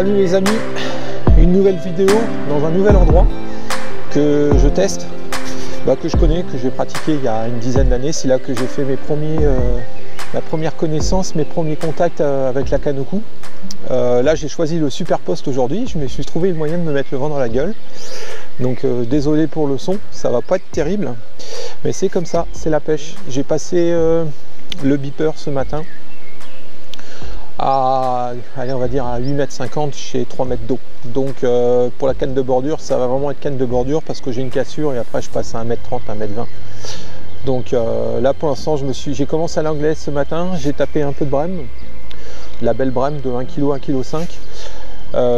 Salut les amis, une nouvelle vidéo dans un nouvel endroit que je teste, bah, que je connais, que j'ai pratiqué il y a une dizaine d'années. C'est là que j'ai fait mes premiers, euh, ma première connaissance, mes premiers contacts euh, avec la cou. Euh, là j'ai choisi le super poste aujourd'hui, je me suis trouvé le moyen de me mettre le vent dans la gueule. Donc désolé pour le son, ça va pas être terrible, mais c'est comme ça, c'est la pêche. J'ai passé le beeper ce matin, à, allez, on va dire à 8,50 m chez 3 mètres d'eau. Donc euh, pour la canne de bordure, ça va vraiment être canne de bordure parce que j'ai une cassure et après je passe à 1m30, 1m20. Donc euh, là pour l'instant je me suis. J'ai commencé à l'anglais ce matin, j'ai tapé un peu de brème, la belle brème de 1 kg, 1 kg 5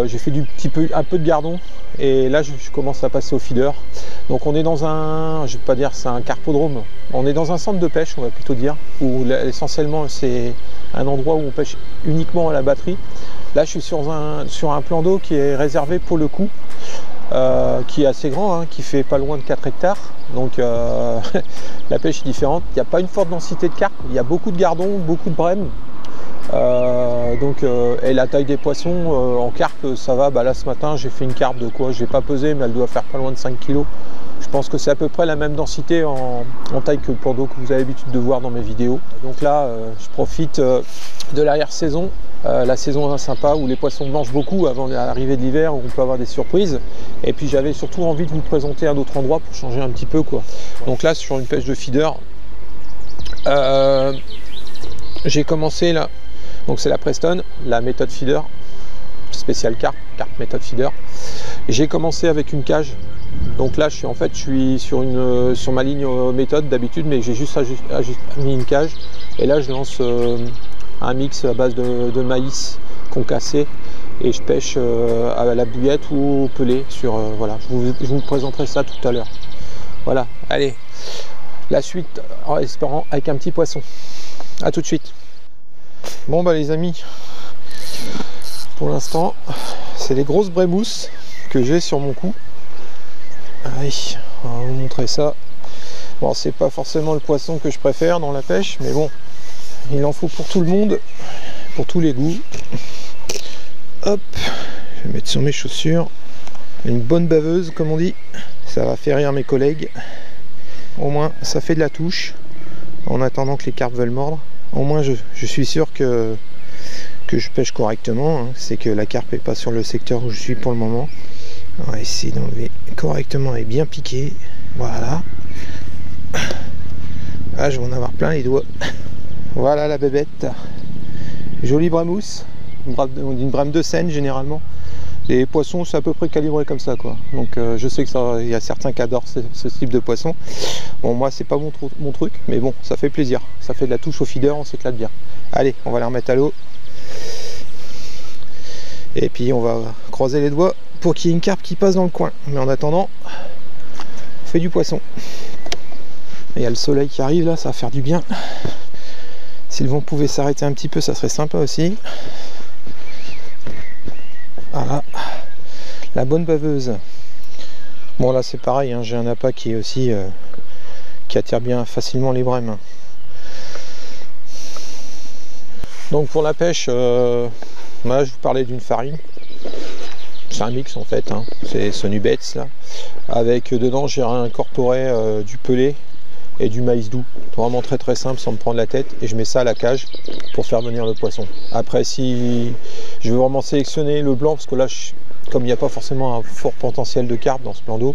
j'ai fait du petit peu un peu de gardon et là je, commence à passer au feeder. Donc on est dans un, je vais pas dire c'est un carpodrome, on est dans un centre de pêche on va plutôt dire, où essentiellement c'est un endroit où on pêche uniquement à la batterie. Là, je suis sur un, sur un plan d'eau qui est réservé pour le coup, euh, qui est assez grand, hein, qui fait pas loin de 4 hectares. Donc euh, la pêche est différente. Il n'y a pas une forte densité de carpe, il y a beaucoup de gardons, beaucoup de brèmes. Euh, donc, et la taille des poissons en carpe, ça va. Bah là, ce matin, j'ai fait une carpe de quoi? Je n'ai pas pesé, mais elle doit faire pas loin de 5 kg. Je pense que c'est à peu près la même densité en, taille que le plan que vous avez l'habitude de voir dans mes vidéos. Donc là, euh, je profite euh, de l'arrière-saison, euh, la saison sympa où les poissons mangent beaucoup avant l'arrivée de l'hiver, où on peut avoir des surprises. Et puis j'avais surtout envie de vous présenter un autre endroit pour changer un petit peu. quoi. Donc là, sur une pêche de feeder, j'ai commencé là, donc c'est la Preston, la méthode feeder, spéciale carte, carte méthode feeder. J'ai commencé avec une cage donc là, je suis en fait, je suis sur, une, sur ma ligne euh, méthode d'habitude, mais j'ai juste, mis une cage. Et là, je lance euh, un mix à base de, maïs concassé et je pêche euh, à la bouillette ou au pelé. Sur, voilà, je vous, présenterai ça tout à l'heure. Voilà, allez, la suite en espérant avec un petit poisson. A tout de suite. Bon bah les amis, pour l'instant, c'est les grosses brémousses que j'ai sur mon cou. Allez, on va vous montrer ça. Bon, c'est pas forcément le poisson que je préfère dans la pêche, mais bon, il en faut pour tout le monde, pour tous les goûts. Hop, je vais mettre sur mes chaussures. Une bonne baveuse, comme on dit. Ça va faire rire mes collègues. Au moins, ça fait de la touche. En attendant que les carpes veulent mordre. Au moins, je, suis sûr que, que je pêche correctement. Hein. C'est que la carpe n'est pas sur le secteur où je suis pour le moment. On va essayer d'enlever correctement et bien piqué. Voilà. Ah, je vais en avoir plein les doigts. Voilà la bébête. Jolie bramousse. Une brame de Seine généralement. Les poissons, c'est à peu près calibré comme ça, quoi. Donc, euh, je sais que ça, y a certains qui adorent ce, type de poisson. Bon, moi, c'est pas mon, mon, truc, mais bon, ça fait plaisir. Ça fait de la touche au feeder, on s'éclate bien. Allez, on va la remettre à l'eau. Et puis, on va croiser les doigts pour qu'il y ait une carpe qui passe dans le coin. Mais en attendant, on fait du poisson. il y a le soleil qui arrive là, ça va faire du bien. Si le vent pouvait s'arrêter un petit peu, ça serait sympa aussi. Voilà. La bonne baveuse. Bon là c'est pareil, hein, j'ai un appât qui est aussi euh, qui attire bien facilement les brèmes. Donc pour la pêche, euh, je vous parlais d'une farine c'est un mix en fait, hein. c'est Sonubets là. Avec euh, dedans j'ai incorporé euh, du pelé et du maïs doux. Vraiment très très simple sans me prendre la tête et je mets ça à la cage pour faire venir le poisson. Après si je veux vraiment sélectionner le blanc parce que là comme il n'y a pas forcément un fort potentiel de carpe dans ce plan d'eau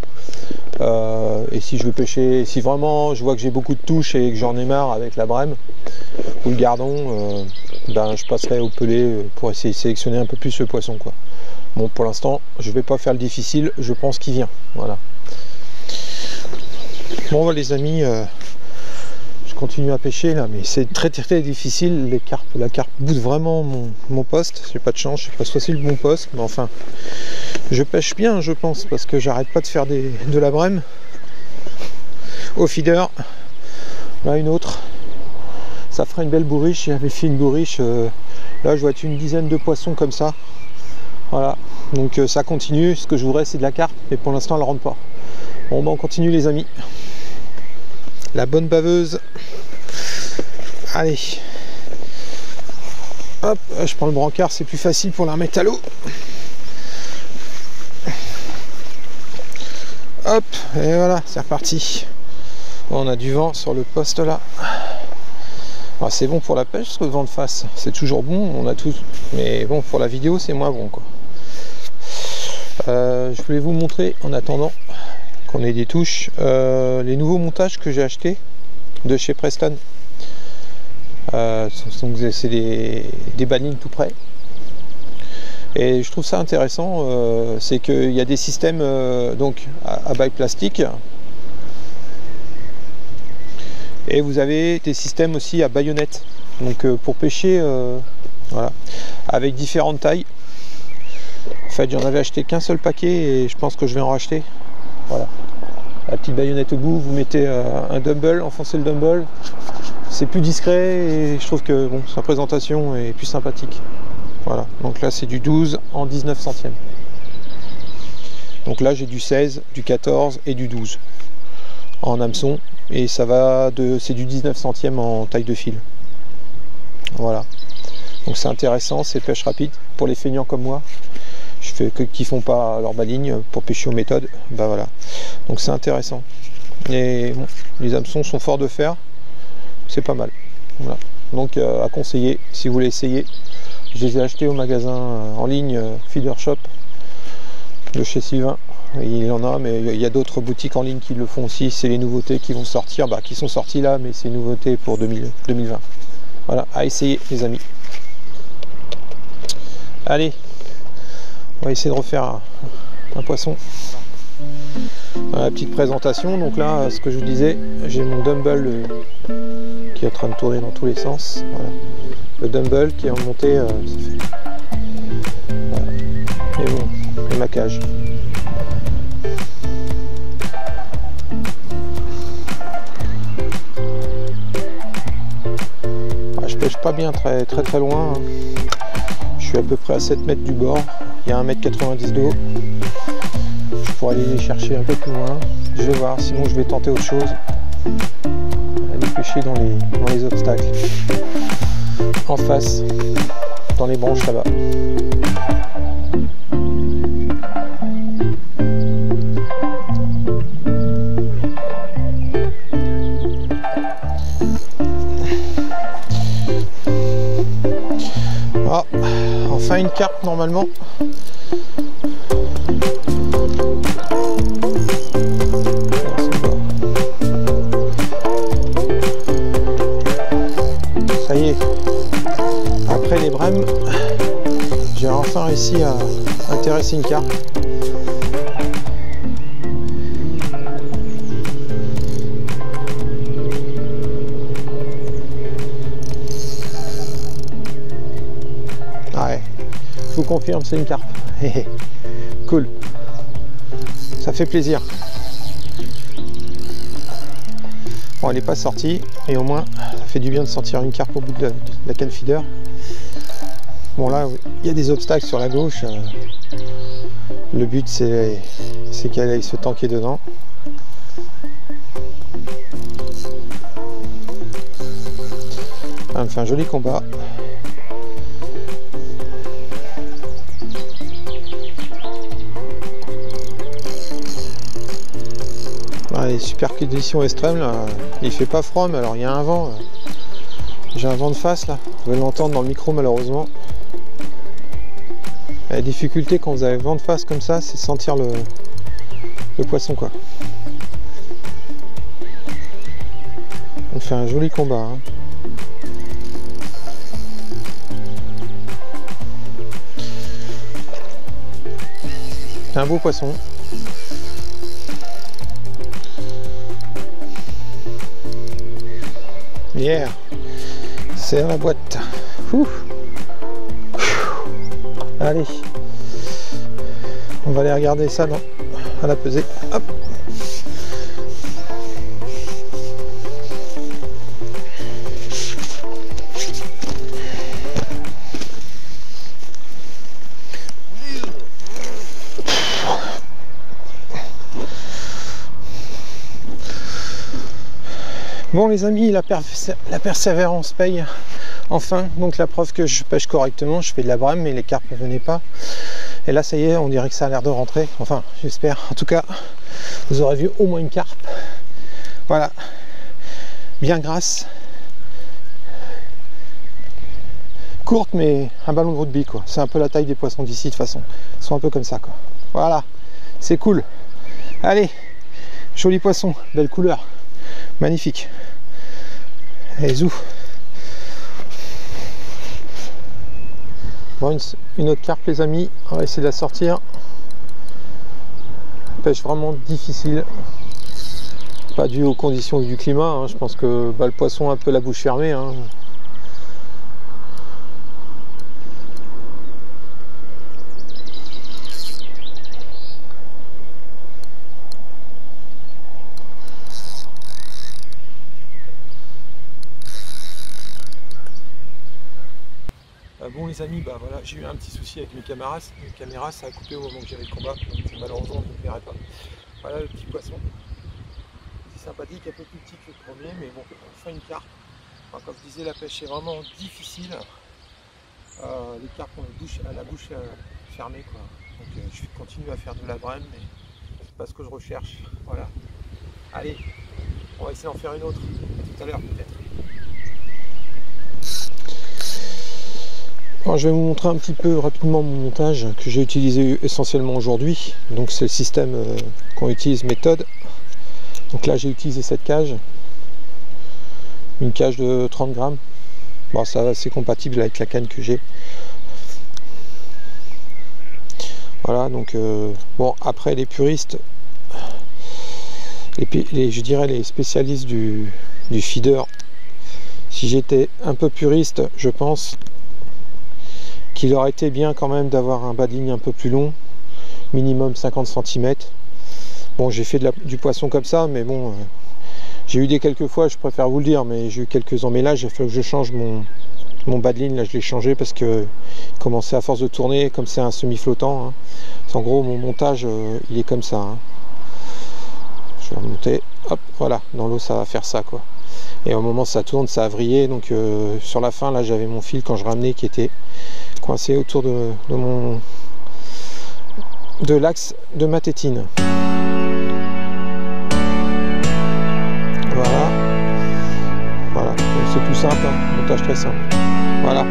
euh, et si je veux pêcher, si vraiment je vois que j'ai beaucoup de touches et que j'en ai marre avec la brème ou le gardon, ben, je passerai au pelé pour essayer de sélectionner un peu plus le poisson quoi. Bon, pour l'instant, je vais pas faire le difficile, je pense qu'il vient. Voilà. Bon, les amis, euh, continue à pêcher là, mais c'est très très difficile. Les carpes, la carpe boude vraiment mon, poste. J'ai pas de chance, je sais pas si c'est le bon poste, mais enfin, je pêche bien, je pense, parce que j'arrête pas de faire des, de la brème au feeder. Là, une autre. Ça fera une belle bourriche. J'avais fait une bourriche. Euh, là, je vois une dizaine de poissons comme ça. Voilà, donc euh, ça continue. Ce que je voudrais, c'est de la carte, mais pour l'instant, elle rentre pas. Bon, ben on continue, les amis. La bonne baveuse. Allez. Hop, je prends le brancard, c'est plus facile pour la remettre à l'eau. Hop, et voilà, c'est reparti. On a du vent sur le poste là. Ah, c'est bon pour la pêche ce le vent de face. C'est toujours bon, on a tout. Mais bon, pour la vidéo, c'est moins bon quoi. Euh, je voulais vous montrer en attendant des touches euh, les nouveaux montages que j'ai achetés de chez Preston. Euh, c'est des, des tout près. Et je trouve ça intéressant, euh, c'est qu'il y a des systèmes euh, donc à, bail plastique. Et vous avez des systèmes aussi à baïonnette. Donc pour pêcher, voilà, avec différentes tailles. En fait, j'en avais acheté qu'un seul paquet et je pense que je vais en racheter. Voilà. La petite baïonnette au bout, vous mettez un dumbbell, enfoncez le dumbbell, c'est plus discret et je trouve que sa présentation est plus sympathique. Voilà, donc là c'est du 12 en 19 centièmes. Donc là j'ai du 16, du 14 et du 12 en hameçon et ça va de c'est du 19 centièmes en taille de fil. Voilà. Donc c'est intéressant, c'est pêche rapide pour les feignants comme moi. Je fais qui font pas leur baligne pour pêcher aux méthodes, bah voilà. Donc c'est intéressant. Et les hameçons sont forts de fer, c'est pas mal. Donc euh, à conseiller si vous voulez essayer. Je les ai achetés au magasin euh, en ligne euh, Feeder Shop de chez Sylvain. Il y en a, mais il y a d'autres boutiques en ligne qui le font aussi. C'est les nouveautés qui vont sortir, bah, qui sont sorties là, mais c'est nouveautés pour 2020. Voilà, à essayer les amis. Allez, on va essayer de refaire un poisson la petite présentation. Donc là, ce que je vous disais, j'ai mon dumbbell euh, qui est en train de tourner dans tous les sens. Le dumbbell qui est remonté, euh, Et bon, et ma cage. Ah, je pêche pas bien très très très loin. Hein. Je suis à peu près à 7 mètres du bord. Il y a 1m90 d'eau pour aller les chercher un peu plus loin. Je vais voir, sinon je vais tenter autre chose. Aller pêcher dans les obstacles. En face, dans les branches là-bas. Enfin une carte normalement. j'ai enfin réussi à intéresser une carte. C'est une carte. cool. Ça fait plaisir. Bon, elle n'est pas sortie, et au moins, ça fait du bien de sentir une carte au bout de la canne feeder. Bon là, il y a des obstacles sur la gauche. Euh, le but c'est qu'elle aille se tanker dedans. Elle me fait un joli combat. Les super conditions extrêmes là, il fait pas froid mais alors il y a un vent. J'ai un vent de face là, vous pouvez l'entendre dans le micro malheureusement. La difficulté quand vous avez vent de face comme ça, c'est sentir le, poisson quoi. On fait un joli combat. Hein. un beau poisson. C'est la boîte. Allez, on va aller regarder ça non, à la pesée. Hop. Bon les amis, la, persévérance paye. Enfin, donc la preuve que je pêche correctement, je fais de la brème, mais les carpes ne venaient pas. Et là, ça y est, on dirait que ça a l'air de rentrer. Enfin, j'espère. En tout cas, vous aurez vu au moins une carpe. Voilà, bien grasse. Courte mais un ballon de rugby quoi. C'est un peu la taille des poissons d'ici de toute façon. Ils sont un peu comme ça quoi. Voilà, c'est cool. Allez, joli poisson, belle couleur, magnifique. Allez, zou. Bon, une, autre carpe les amis, on va essayer de la sortir. Pêche vraiment difficile. Pas dû aux conditions du climat, hein. je pense que bah, le poisson a un peu la bouche fermée. Hein. Les amis, bah voilà, j'ai eu un petit souci avec mes caméras. Mes caméras, ça a coupé au moment que j'avais le combat. Donc malheureusement, je ne verrai pas. Voilà le petit poisson. C'est sympathique, un peu plus petit que le premier, mais bon, enfin une carte. comme je disais, la pêche est vraiment difficile. Euh, les carpes ont la bouche, la bouche fermée. Quoi. Donc euh, je continue à faire de la brème, mais c'est pas ce que je recherche. Voilà. Allez, on va essayer d'en faire une autre. tout à l'heure peut-être. Je vais vous montrer un petit peu rapidement mon montage que j'ai utilisé essentiellement aujourd'hui. Donc c'est le système euh, qu'on utilise méthode. Donc là j'ai utilisé cette cage, une cage de 30 grammes. Bon ça c'est compatible avec la canne que j'ai. Voilà donc euh, bon après les puristes, les, je dirais les spécialistes du feeder. Si j'étais un peu puriste, je pense qu'il aurait été bien quand même d'avoir un bas de ligne un peu plus long, minimum 50 cm. Bon, j'ai fait du poisson comme ça, mais bon, euh, j'ai eu des quelques fois, je préfère vous le dire, mais j'ai eu quelques emmêlages, il a fallu que je change mon, mon bas de ligne, là je l'ai changé parce que commençait à force de tourner, comme c'est un semi-flottant. Hein. En gros, mon montage, euh, il est comme ça. Hein. Je vais remonter, hop, voilà, dans l'eau ça va faire ça quoi. Et au moment ça tourne, ça a vrillé, donc euh, sur la fin là j'avais mon fil quand je ramenais qui était coincé autour de, mon de l'axe de ma tétine. Voilà. Voilà. C'est tout simple, hein. montage très simple. Voilà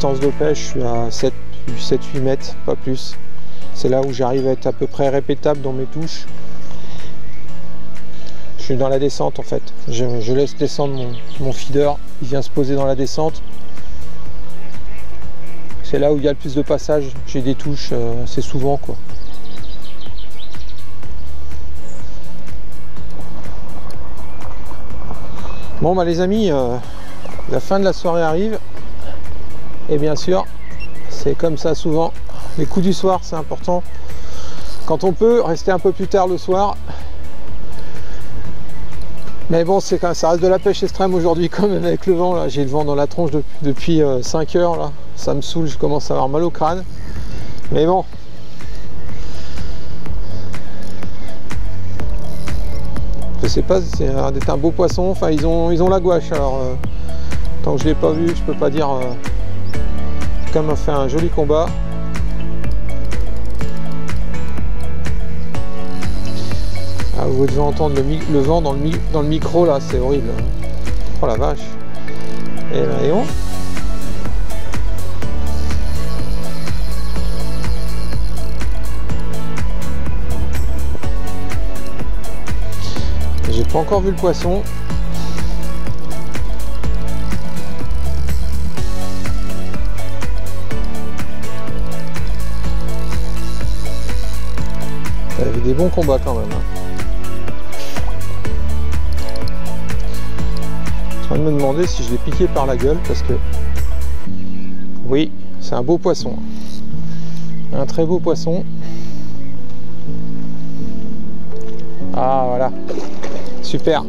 Distance de pêche, je suis à 7-8 mètres, pas plus. C'est là où j'arrive à être à peu près répétable dans mes touches. Je suis dans la descente en fait. Je, laisse descendre mon, feeder, il vient se poser dans la descente c'est là où il y a le plus de passages. J'ai des touches euh, assez souvent quoi. Bon bah les amis, euh, la fin de la soirée arrive. Et bien sûr, c'est comme ça souvent. Les coups du soir, c'est important. Quand on peut, rester un peu plus tard le soir. Mais bon, c'est quand ça reste de la pêche extrême aujourd'hui quand même avec le vent là. J'ai le vent dans la tronche depuis 5 euh, heures là ça me saoule, je commence à avoir mal au crâne. Mais bon. Je sais pas, c'est un beau poisson. Enfin, ils ont, ils ont la gouache. Alors, euh, tant que je l'ai pas vu, je peux pas dire. Euh, comme fait un joli combat. Ah, vous devez entendre le, vent dans le, dans le micro là, c'est horrible. Oh la vache. Et là, et on? pas encore vu le poisson. bon combat quand même. Hein. Je suis de me demander si je l'ai piqué par la gueule parce que. Oui, c'est un beau poisson. Un très beau poisson. Ah voilà. Super.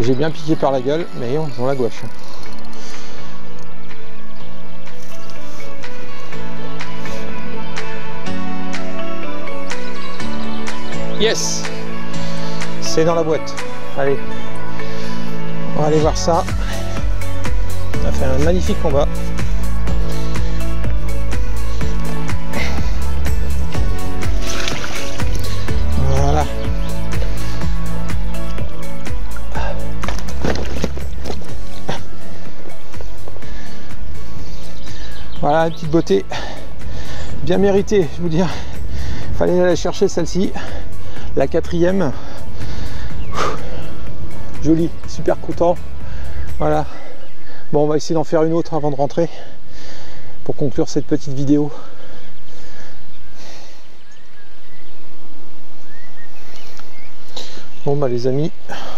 J'ai bien piqué par la gueule, mais on, on la gouache. Hein. Yes C'est dans la boîte. Allez. On va aller voir ça. On a fait un magnifique combat. Voilà. Voilà la petite beauté. Bien méritée, je vous dire. Fallait aller chercher celle-ci. La quatrième. Joli, super content. Voilà. Bon, on va essayer d'en faire une autre avant de rentrer pour conclure cette petite vidéo. Bon bah les amis,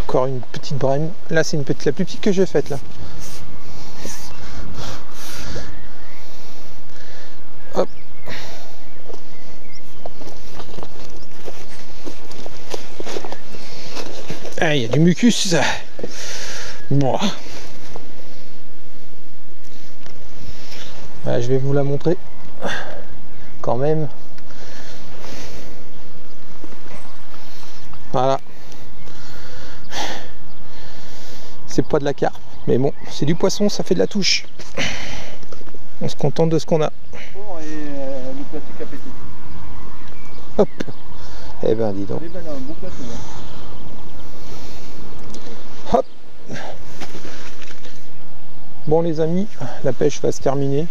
encore une petite brème. Là c'est une petite, la plus petite que j'ai faite là. Ah, il y a du mucus. Bon. je vais vous la montrer quand même. Voilà. C'est pas de la carpe, mais bon, c'est du poisson, ça fait de la touche. On se contente de ce qu'on a. Hop. Eh ben dis donc. Hop. Bon les amis, la pêche va se terminer.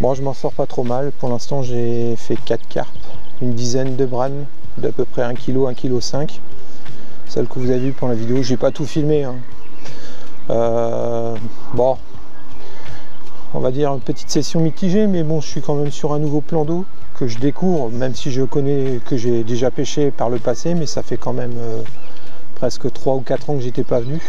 Moi je m'en sors pas trop mal. Pour l'instant j'ai fait 4 carpes, une dizaine de brames d'à peu près 1 kg, 1 kg 5. Celle que vous avez vue pour la vidéo. J'ai pas tout filmé. Hein. Euh, bon, on va dire une petite session mitigée, mais bon, je suis quand même sur un nouveau plan d'eau que je découvre, même si je connais que j'ai déjà pêché par le passé, mais ça fait quand même euh, presque 3 ou 4 ans que j'étais pas venu.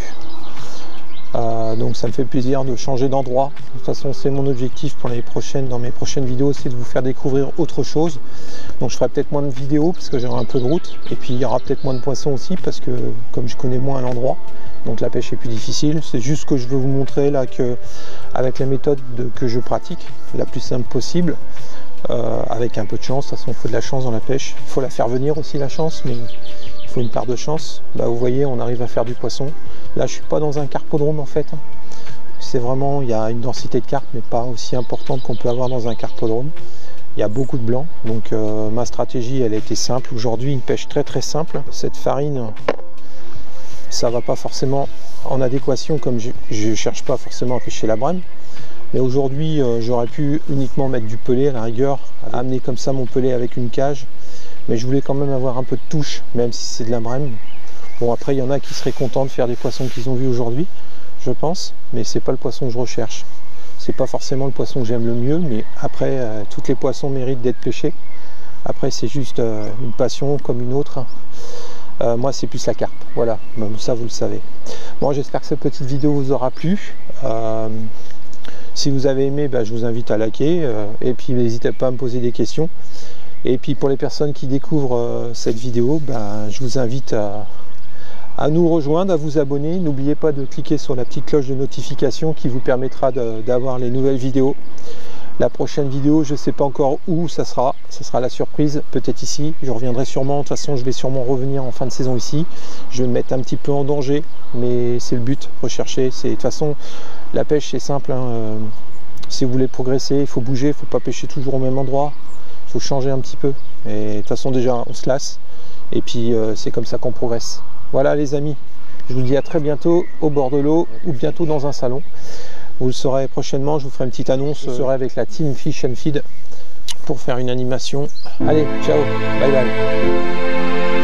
Euh, donc ça me fait plaisir de changer d'endroit. De toute façon, c'est mon objectif pour les prochaines, dans mes prochaines vidéos, c'est de vous faire découvrir autre chose. Donc je ferai peut-être moins de vidéos parce que j'aurai un peu de route. Et puis il y aura peut-être moins de poissons aussi parce que comme je connais moins l'endroit, donc la pêche est plus difficile. C'est juste que je veux vous montrer là que avec la méthode que je pratique, la plus simple possible, euh, avec un peu de chance, de toute façon il faut de la chance dans la pêche. Il faut la faire venir aussi la chance, mais il faut une part de chance. Bah, vous voyez, on arrive à faire du poisson. Là je suis pas dans un carpodrome en fait. C'est vraiment, il y a une densité de carpe, mais pas aussi importante qu'on peut avoir dans un carpodrome. Il y a beaucoup de blanc, donc euh, ma stratégie elle a été simple. Aujourd'hui une pêche très très simple. Cette farine ça va pas forcément en adéquation comme je ne cherche pas forcément à pêcher la brème. Mais aujourd'hui, euh, j'aurais pu uniquement mettre du pelé à la rigueur, amener comme ça mon pelé avec une cage. Mais je voulais quand même avoir un peu de touche, même si c'est de la brème. Bon, après, il y en a qui seraient contents de faire des poissons qu'ils ont vus aujourd'hui, je pense. Mais c'est pas le poisson que je recherche. C'est pas forcément le poisson que j'aime le mieux, mais après, euh, toutes les poissons méritent d'être pêchés. Après, c'est juste euh, une passion comme une autre. Euh, moi, c'est plus la carpe. Voilà, ça vous le savez. Bon, j'espère que cette petite vidéo vous aura plu. Si vous avez aimé, bah, je vous invite à liker. Et puis, n'hésitez pas à me poser des questions. Et puis, pour les personnes qui découvrent cette vidéo, bah, je vous invite à, à nous rejoindre, à vous abonner. N'oubliez pas de cliquer sur la petite cloche de notification qui vous permettra d'avoir les nouvelles vidéos. La prochaine vidéo, je ne sais pas encore où ça sera. Ça sera la surprise, peut-être ici. Je reviendrai sûrement. De toute façon, je vais sûrement revenir en fin de saison ici. Je vais me mettre un petit peu en danger, mais c'est le but, rechercher. De toute façon, la pêche, c'est simple. Hein, euh, si vous voulez progresser, il faut bouger, il ne faut pas pêcher toujours au même endroit. Il faut changer un petit peu. Et de toute façon, déjà, on se lasse. Et puis, euh, c'est comme ça qu'on progresse. Voilà, les amis. Je vous dis à très bientôt au bord de l'eau ou bientôt dans un salon. Vous le saurez prochainement, je vous ferai une petite annonce. Je serai avec la team Fish and Feed pour faire une animation. Allez, ciao, bye bye.